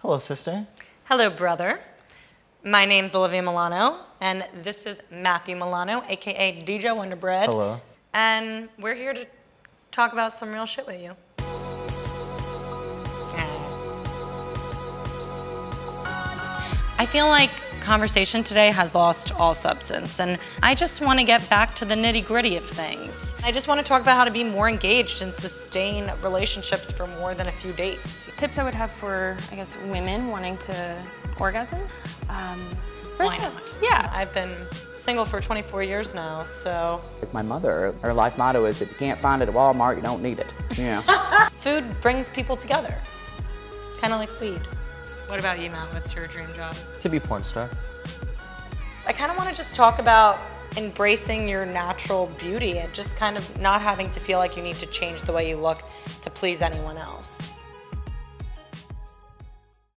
Hello, sister. Hello, brother. My name's Olivia Mallano, and this is Matthew Mallano, aka DJ Wonderbread. Hello. And we're here to talk about some real shit with you. I feel like conversation today has lost all substance, and I just want to get back to the nitty gritty of things. I just want to talk about how to be more engaged and sustain relationships for more than a few dates. Tips I would have for, I guess, women wanting to orgasm. Um, Why first- not? Yeah. I've been single for 24 years now, so Like my mother, her life motto is if you can't find it at Walmart, you don't need it. Yeah. food brings people together, kind of like weed. What about you, Matt? What's your dream job? To be porn star. I kind of want to just talk about embracing your natural beauty and just kind of not having to feel like you need to change the way you look to please anyone else.